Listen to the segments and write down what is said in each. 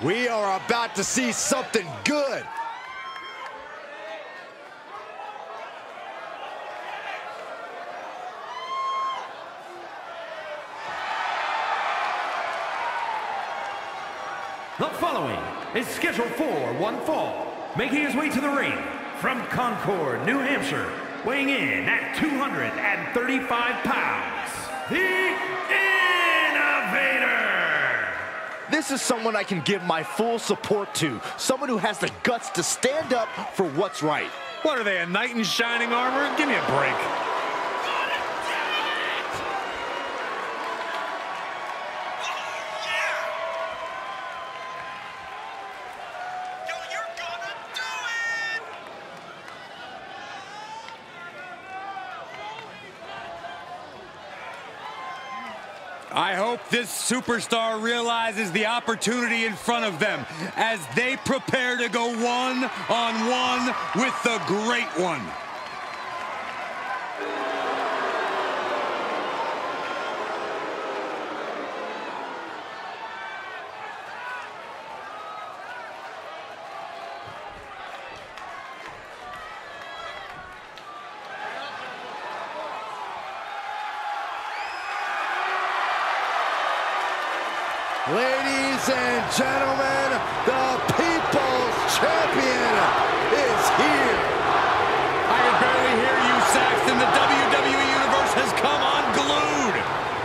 We are about to see something good. The following is scheduled for one fall, making his way to the ring from Concord, New Hampshire, weighing in at 235 pounds, the! This is someone I can give my full support to. Someone who has the guts to stand up for what's right. What are they, a knight in shining armor? Give me a break. I hope this superstar realizes the opportunity in front of them as they prepare to go one on one with the Great One. Ladies and gentlemen, the People's Champion is here. I can barely hear you, Saxton. The WWE Universe has come unglued.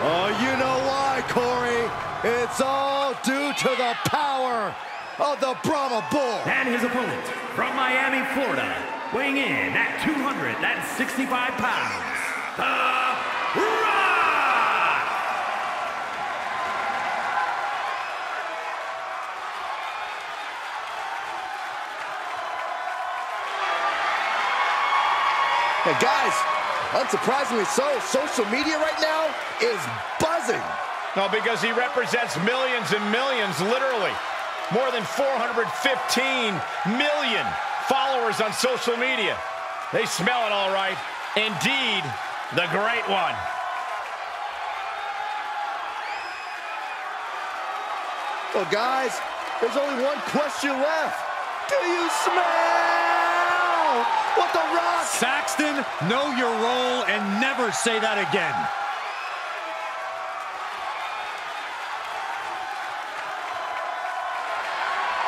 Oh, you know why, Corey? It's all due to the power of the Brahma Bull. And his opponent from Miami, Florida, weighing in at 265 pounds, The Hey, guys, unsurprisingly so, social media right now is buzzing. No, because he represents millions and millions, literally. More than 415 million followers on social media. They smell it all right. Indeed, the great one. Well, guys, there's only one question left. Do you smell what the Rock Saxton, know your role and never say that again.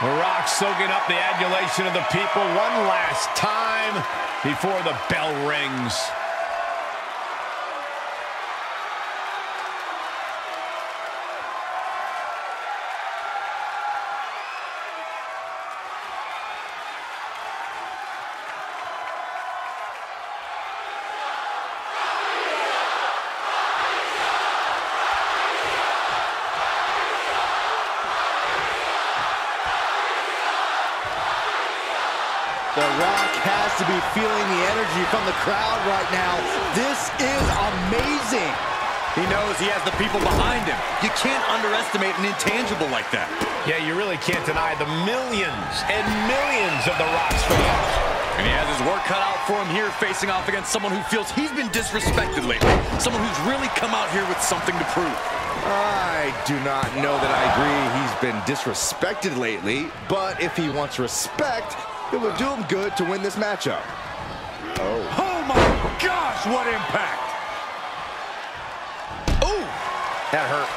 The Rock soaking up the adulation of the people one last time before the bell rings. The Rock has to be feeling the energy from the crowd right now. This is amazing. He knows he has the people behind him. You can't underestimate an intangible like that. Yeah, you really can't deny the millions and millions of The Rock's fans. And he has his work cut out for him here facing off against someone who feels he's been disrespected lately. Someone who's really come out here with something to prove. I do not know that I agree he's been disrespected lately, but if he wants respect, it would do him good to win this matchup. Oh. Oh my gosh, what impact! Ooh, that hurt.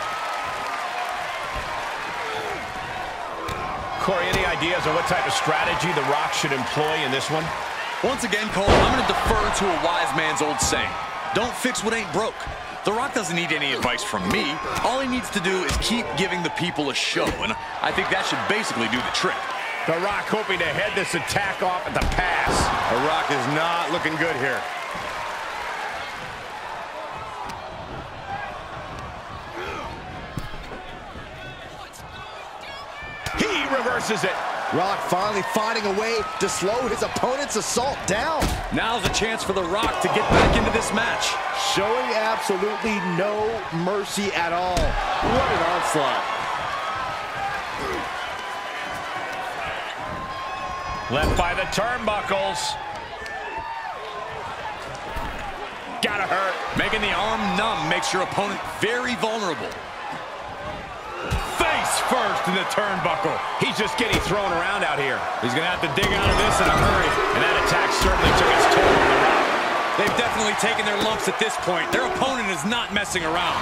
Corey, any ideas on what type of strategy The Rock should employ in this one? Once again, Cole, I'm going to defer to a wise man's old saying. Don't fix what ain't broke. The Rock doesn't need any advice from me. All he needs to do is keep giving the people a show, and I think that should basically do the trick. The Rock hoping to head this attack off at the pass. The Rock is not looking good here. He reverses it. Rock finally finding a way to slow his opponent's assault down. Now's a chance for The Rock to get back into this match. Showing absolutely no mercy at all. What an onslaught. Left by the turnbuckles. Gotta hurt. Making the arm numb makes your opponent very vulnerable. Face first in the turnbuckle. He's just getting thrown around out here. He's going to have to dig out of this in a hurry. And that attack certainly took its toll on The Rock. They've definitely taken their lumps at this point. Their opponent is not messing around.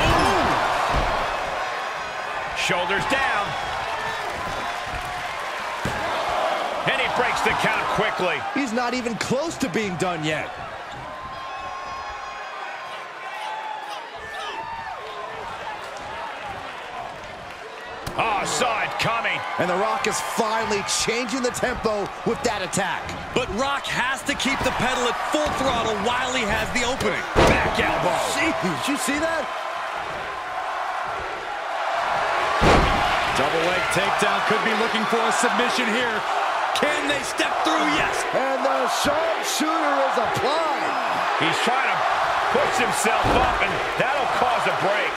Ooh! Shoulders down. Breaks the count quickly. He's not even close to being done yet. Ah, oh, saw it coming. And The Rock is finally changing the tempo with that attack. But Rock has to keep the pedal at full throttle while he has the opening. Back elbow. See, did you see that? Double leg takedown could be looking for a submission here. Can they step through? Yes. And the sharpshooter is applied. He's trying to push himself up, and that'll cause a break.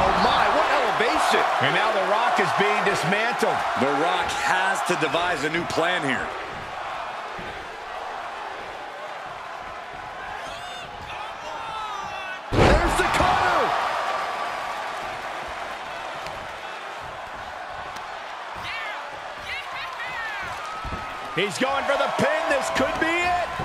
Oh my, what elevation. And now The Rock is being dismantled. The Rock has to devise a new plan here. He's going for the pin. This could be it.